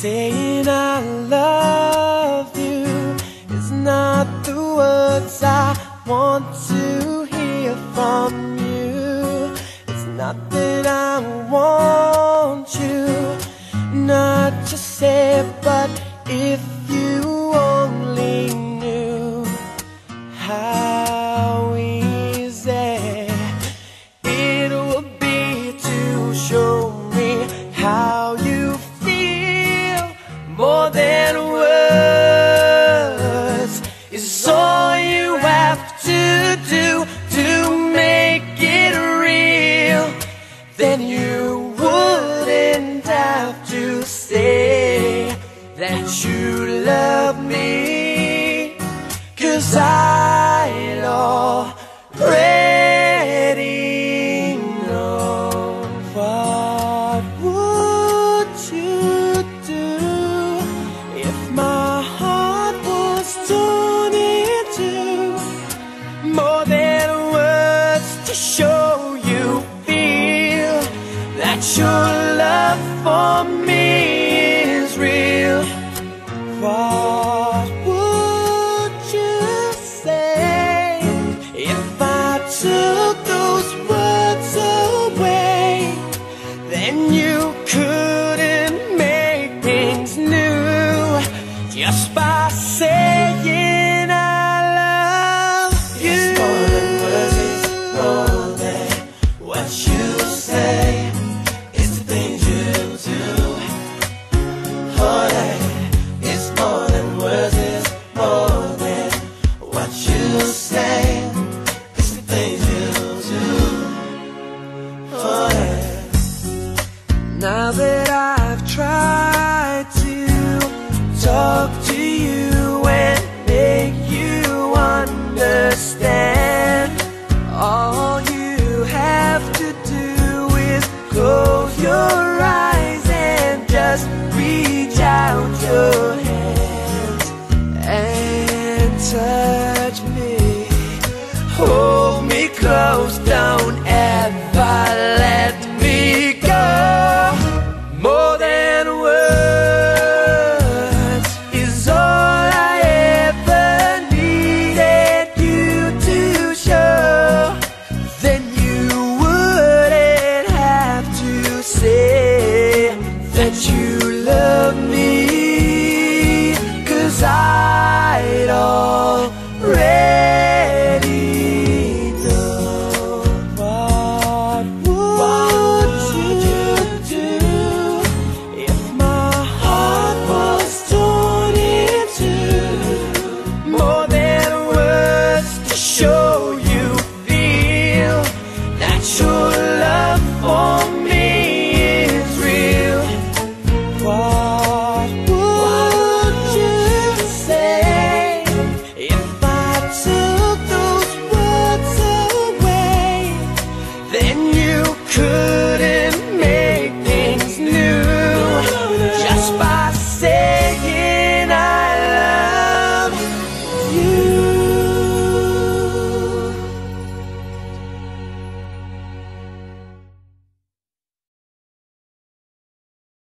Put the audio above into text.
Saying I love you is not the words I want to hear from you. It's not that I want you not to say, Then you wouldn't have to say that you love me. Cause I'd That your love for me is real what would you say if I took those words away? Then you couldn't make things new just by saying talk to you and make you understand, all you have true love. Oh.